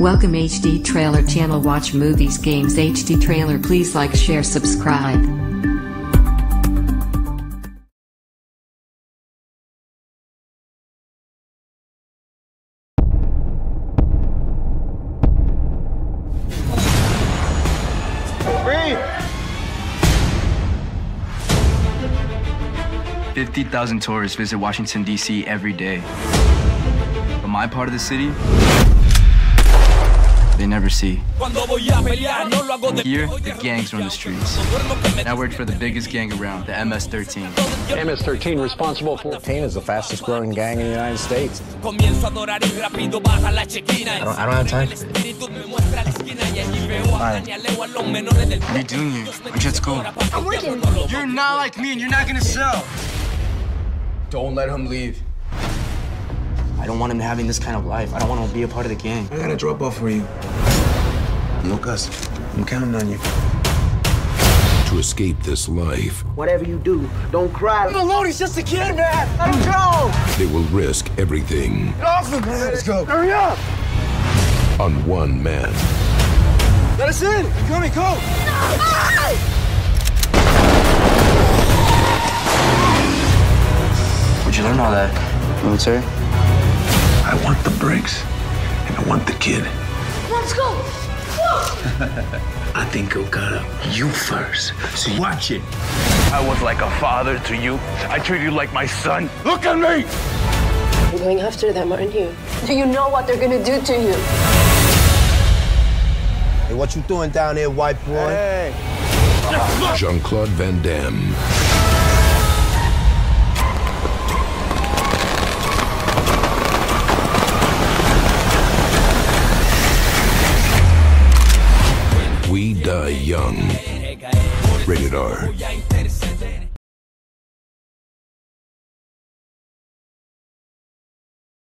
Welcome HD Trailer Channel Watch Movies Games HD Trailer Please like share subscribe Free! 50,000 tourists visit Washington, D.C. every day. But my part of the city, they never see. Here, the gangs run the streets. And I worked for the biggest gang around, the MS-13. MS-13 responsible for... Pain is the fastest growing gang in the United States. I don't, I don't have time for this. What are you doing here? Why'd you have go? I'm working. You're not like me and you're not gonna sell. Don't let him leave. I don't want him having this kind of life. I don't want him to be a part of the gang. I got a drop off for you. Lucas, I'm counting on you. To escape this life, Whatever you do, don't cry. alone, he's just a kid, man! Let him go! they will risk everything Get off him, man! Let's go. Hurry up! on one man. Let us in! Come on, go! Where'd you learn all that? Military? I want the bricks, and I want the kid. Let's go. I think he'll cut up you first. So watch it. I was like a father to you. I treat you like my son. Look at me! You're going after them, aren't you? Do you know what they're gonna do to you? Hey, what you doing down there, white boy? Hey. Jean Claude Van Damme. Die Young. Rated R.